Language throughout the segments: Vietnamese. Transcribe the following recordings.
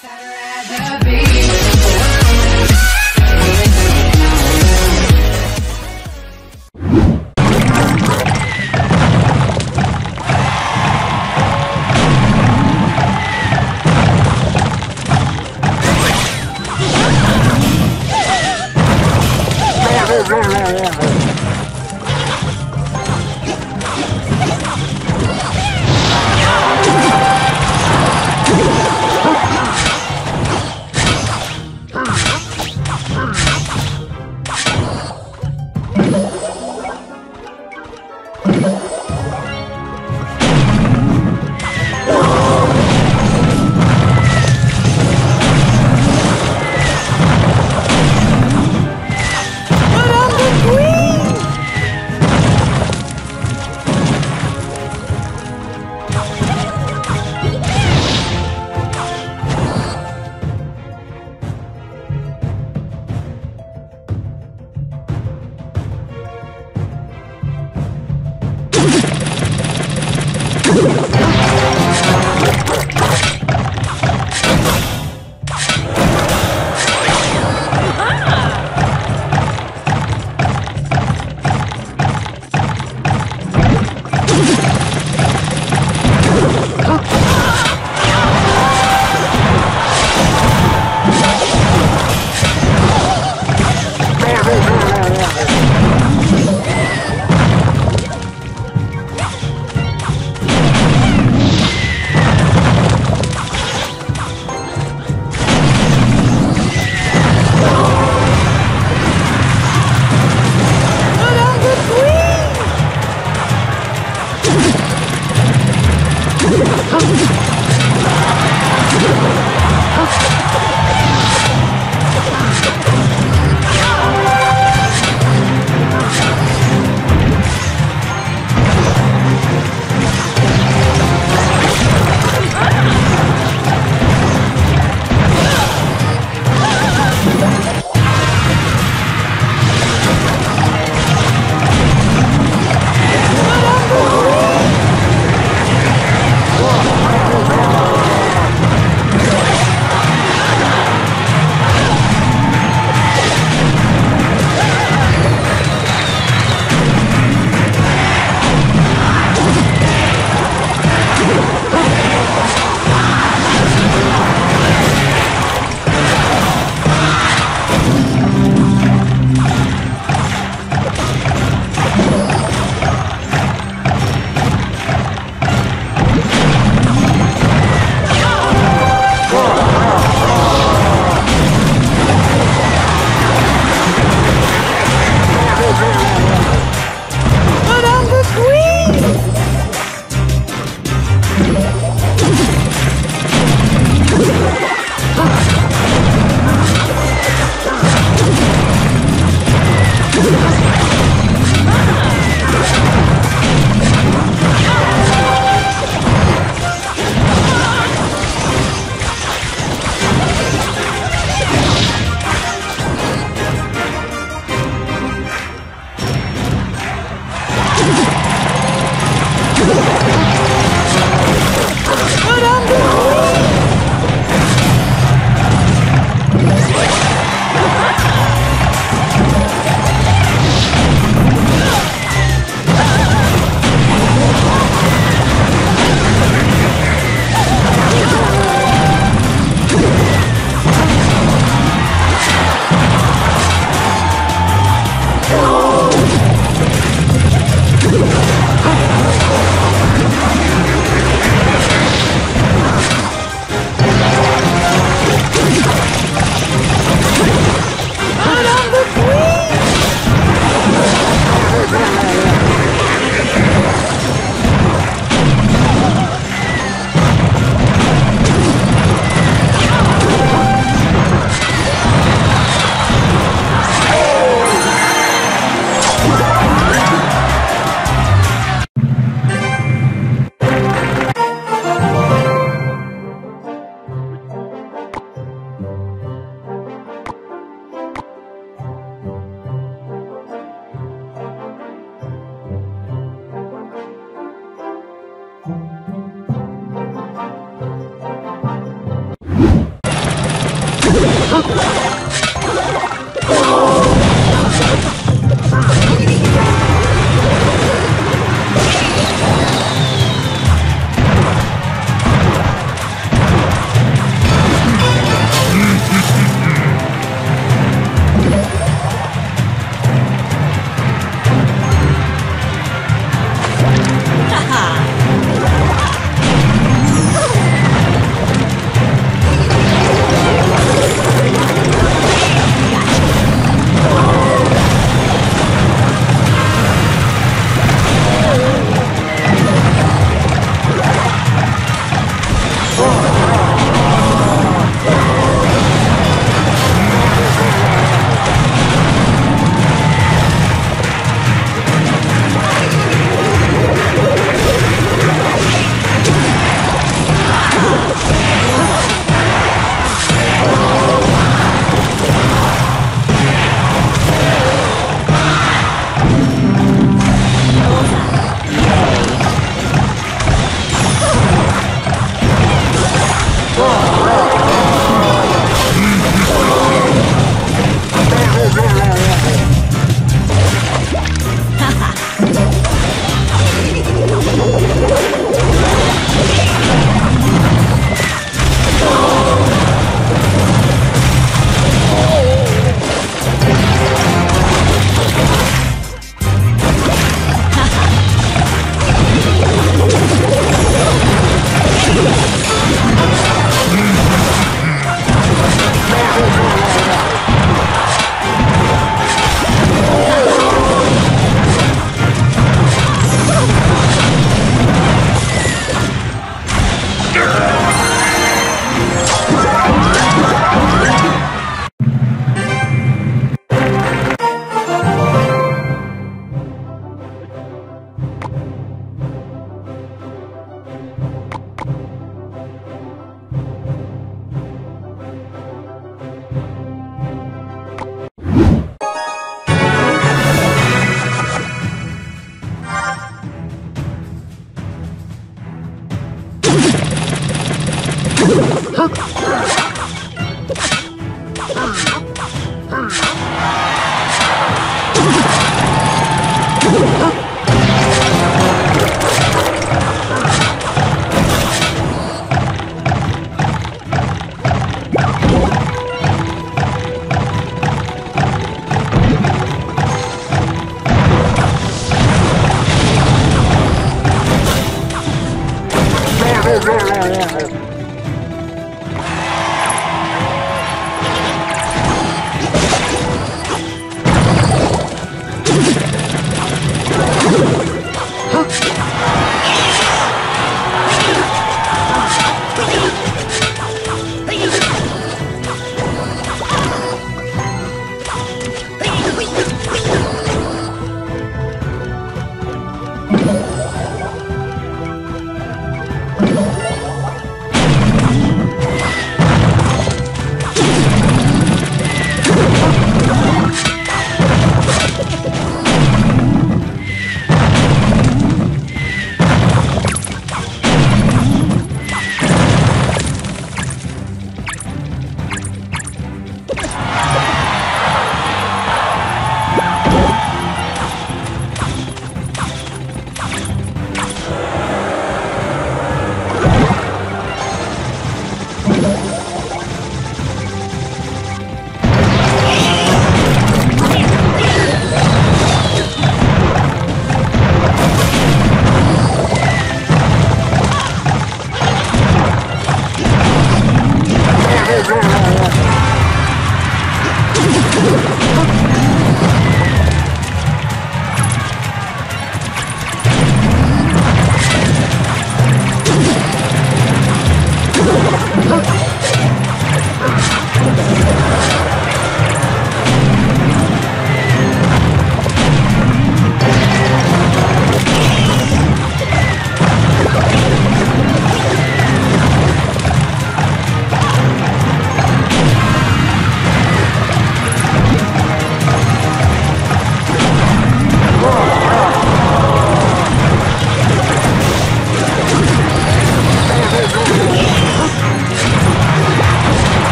Saturday.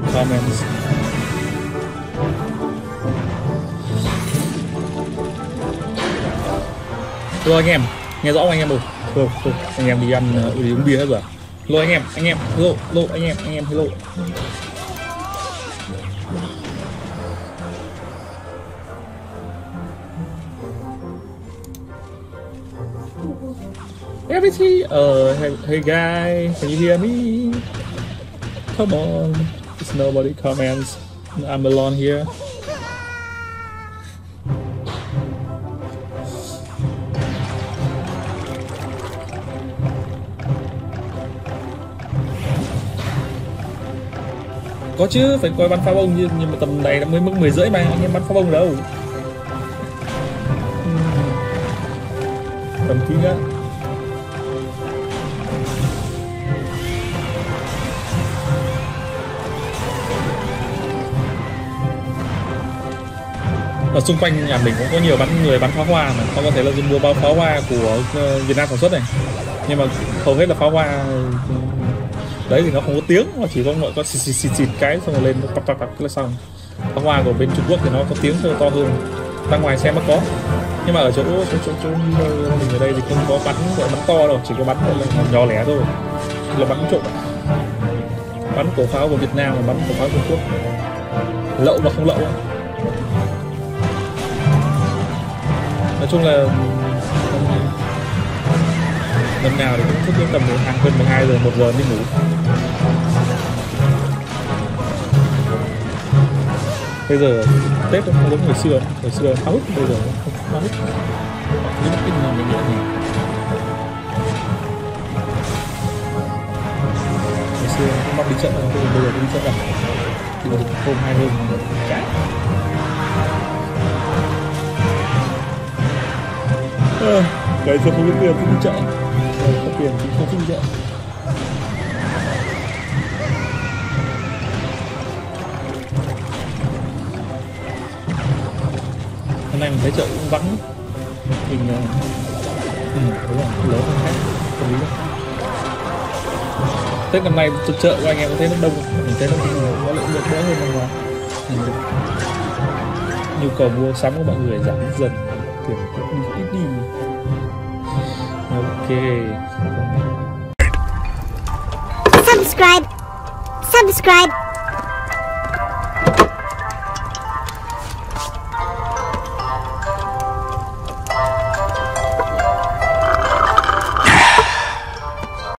Big comments? Hello anh em, nghe rõ không anh em không? Thôi, thôi, anh em đi ăn uh, đi uống bia hết rồi. Hello anh em, anh em, hello, hello anh em, anh em hello. Everything. Uh, ờ, hey, hey guys, can you hear me? Come on since nobody comments. I'm alone here. Có chứ, phải coi bắn phá bông nhưng, nhưng mà tầm này là mới mức 10 rưỡi mà anh em bắn phá bông đâu. Tầm tí á. Ở xung quanh nhà mình cũng có nhiều bắn người bắn pháo hoa mà. Họ có thể là dùng mua bao pháo hoa của ờ, Việt Nam sản xuất này. Nhưng mà hầu hết là pháo hoa đấy thì nó không có tiếng mà chỉ có mọi có xịt xịt xịt, xịt cái xong rồi lên pắp pắp pắp là xong. Pháo hoa của bên Trung Quốc thì nó có tiếng hơi to hơn. Ra ngoài xem nó có. Nhưng mà ở chỗ chỗ chỗ, chỗ mình ở đây thì không có bắn gọi bắn to đâu chỉ có bắn là nhỏ lẻ thôi. Là bắn trộm. Bắn cổ pháo của Việt Nam và bắn cổ pháo Trung Quốc. Lậu mà không lậu. Chung là, lần nào thì cũng thức đến tầm hàng hơn 12 giờ 1 giờ đi ngủ. Bây giờ tết nó không giống ngày xưa. Ngày xưa háo hức, bây giờ không háo hức. Những cái nào mình nghĩ gì. Ngày xưa cũng mong đi chợ, bây giờ đi chợ rồi. Đi được hôm hai hôm chán à, cái giờ không có tiền thì đi chợ. Đấy, có tiền thì không đi chợ. Hôm nay mình thấy chợ cũng vắng. Mình ờ, ừ, đúng rồi lớn hơn khách không lý đâu tết năm nay chợ của anh em có thấy nó đông mình thấy nó có lượng lượng đỡ hơn năm ngoái. Nhu cầu mua sắm của mọi người giảm dần. Tiền cũng Okay. Subscribe. Subscribe.